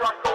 rock